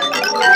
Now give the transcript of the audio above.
Thank